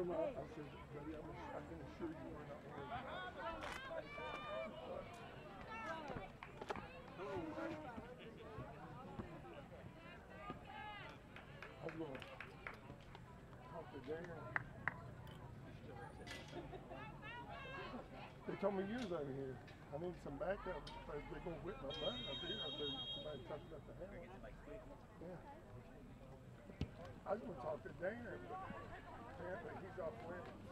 him, I, said, buddy, I'm, I can assure you we're not worried. I was gonna talk to Darren. They told me you was over here. I need some backup. They- They're gonna whip my butt up here. I said, somebody talking about the house. Yeah. I was gonna talk to Darren, apparently he's off work.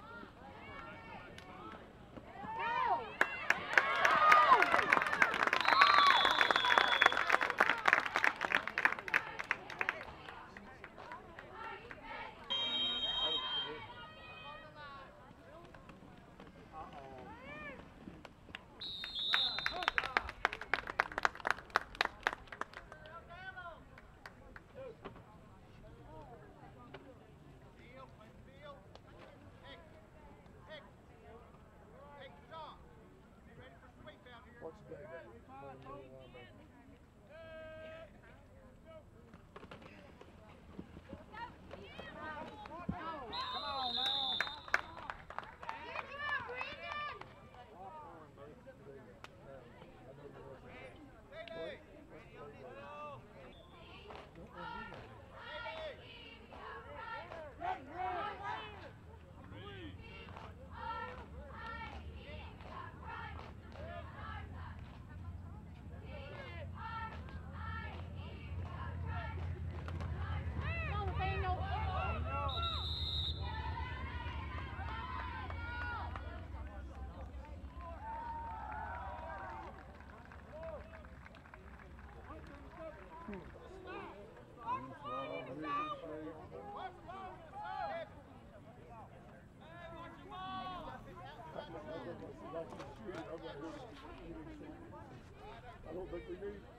I don't think we need.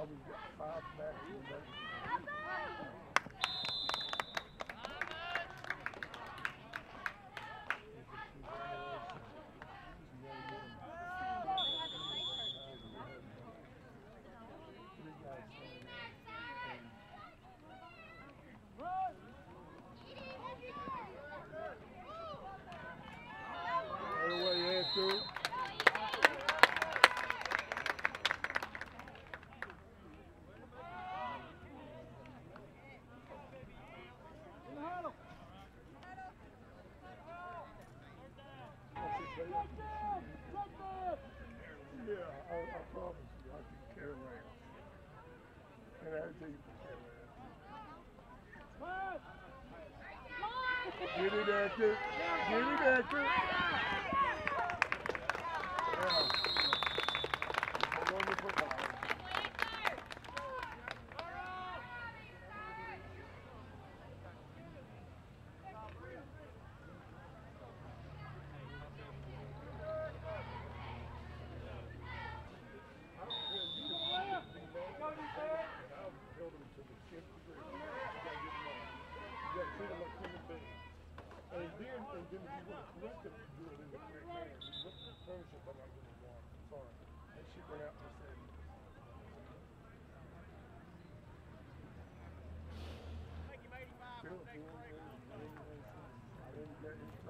Robbie's got five backs in the Right away, Andrew. Yeah, I, I promise you, I can care less. And I do care less. Get it, Actor. Get it, Actor. Yeah. Hold on to football. And then, and then if you want to correct it, do it in the correct manner. You look at the furniture, but I'm gonna want, sorry. And she went out and said, Bill, Bill, Bill, Bill, I didn't get, he told me stories of it. Constitution. But,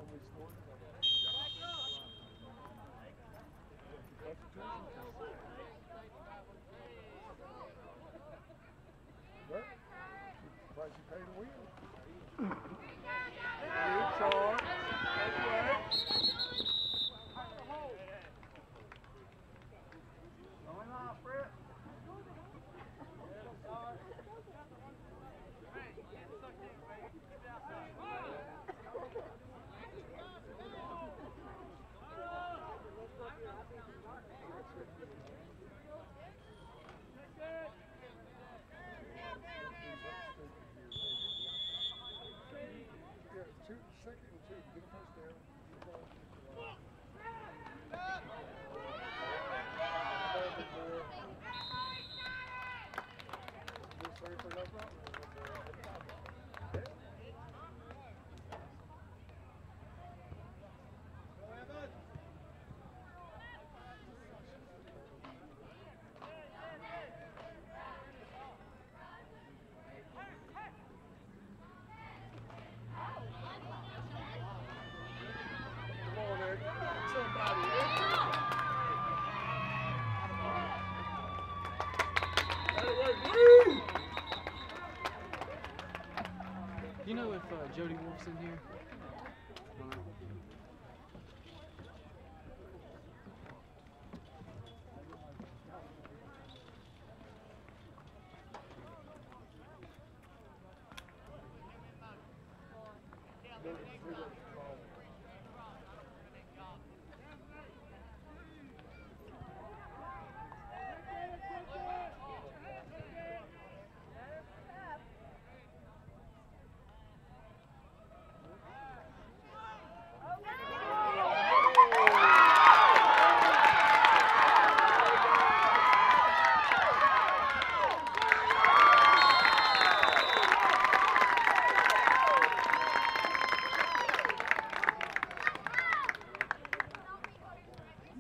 price you pay to win. Jody Wolf's in here. Alright.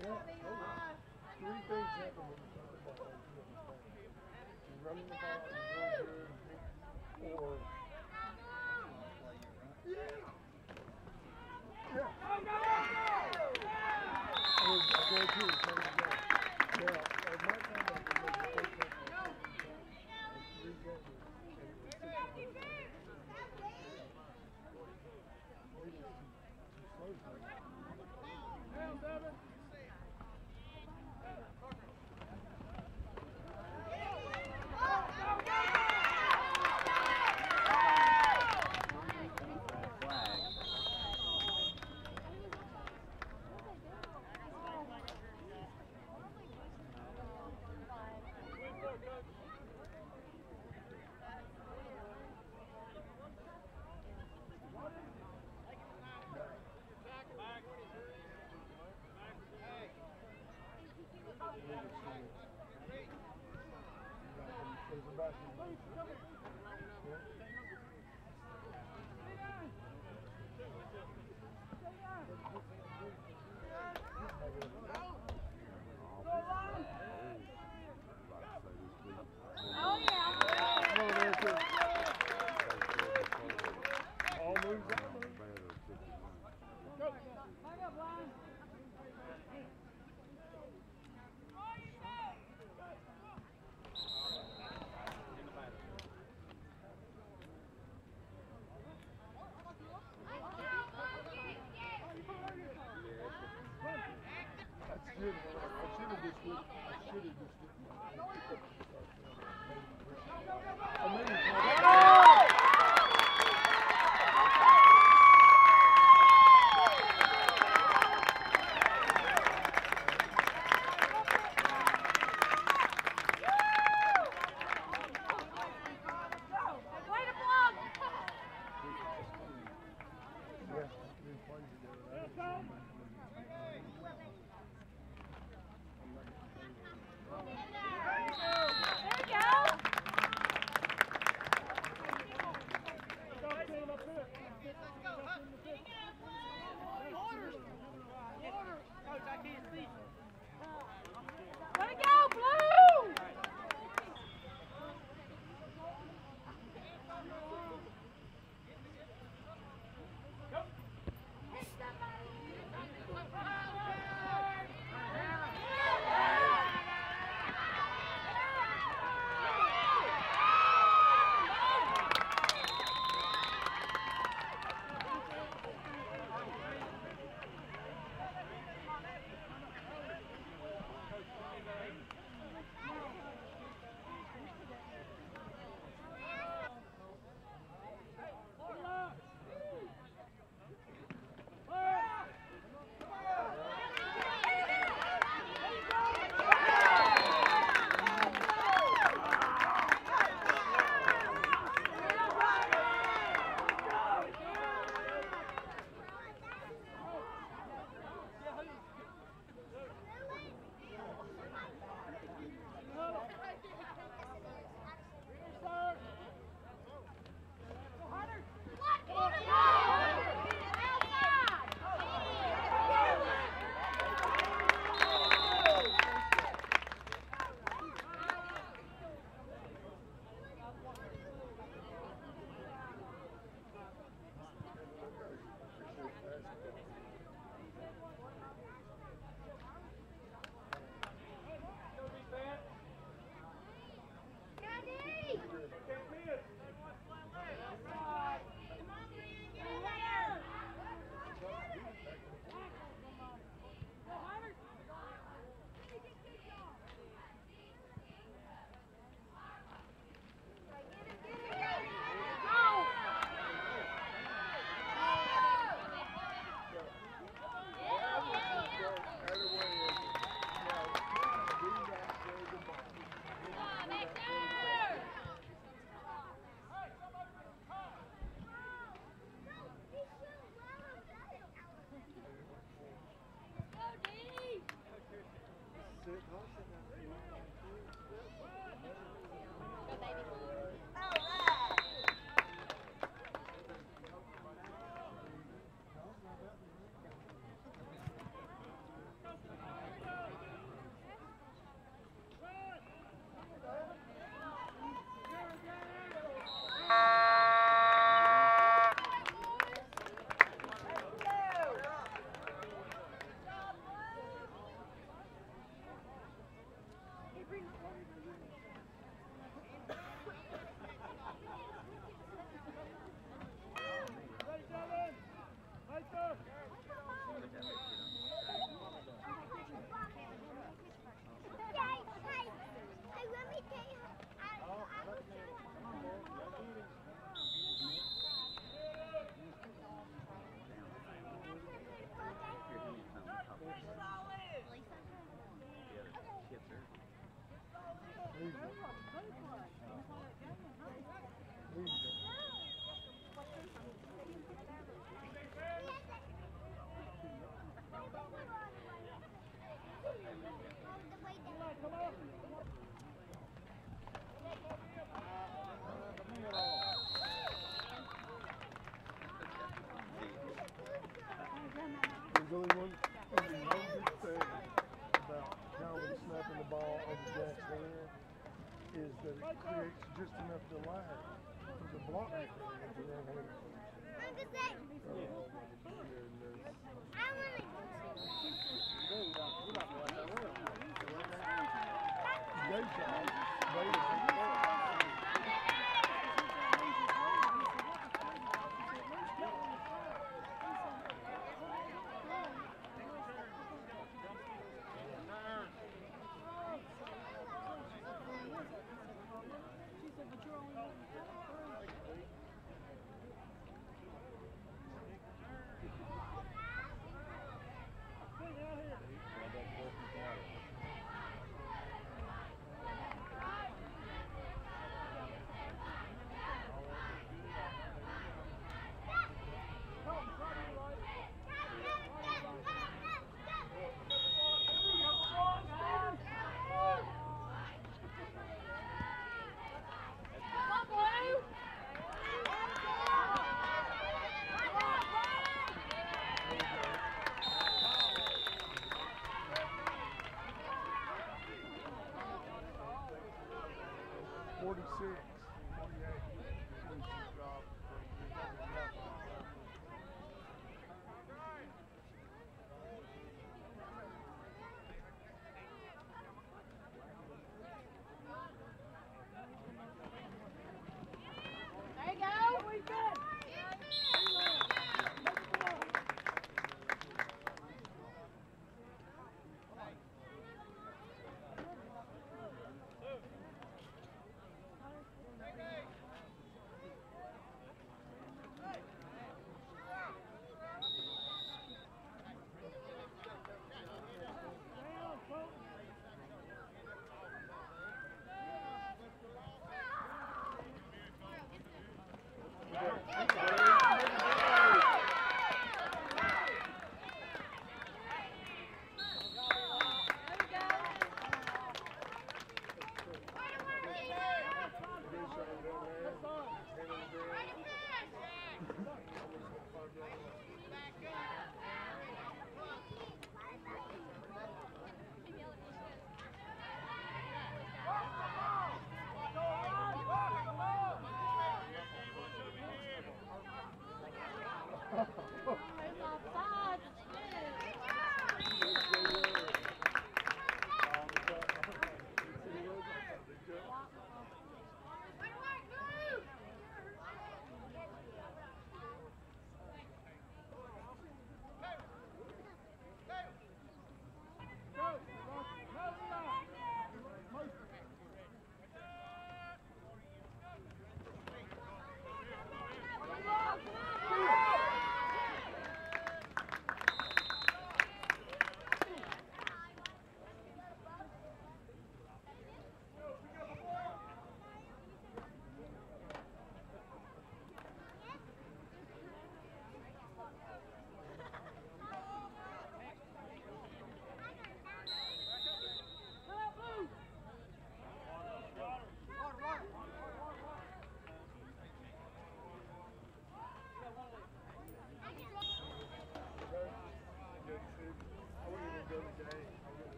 Yeah, three things happen when you throw the ball. You're running the ball, you're really good, or yeah, yeah. I mean, I guarantee you, it's going to go. Now, at my time, I could make the first touchdown in three games, and it was six yards. It is too slow for me. All Only one, only one good thing about Calvin snapping the ball over Jack's hand is that it creates just enough delay for the blocker to run with it. Oh, my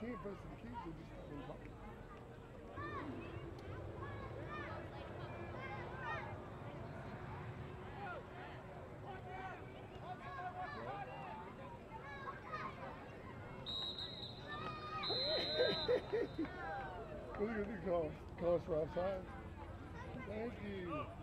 keep us and keep Look at the cost. Cost for outside. Thank you.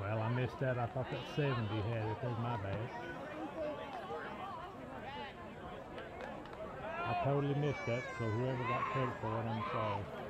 Well, I missed that. I thought that 70 had it. That's my bad. Totally missed that, so whoever got credit for it, I'm sorry.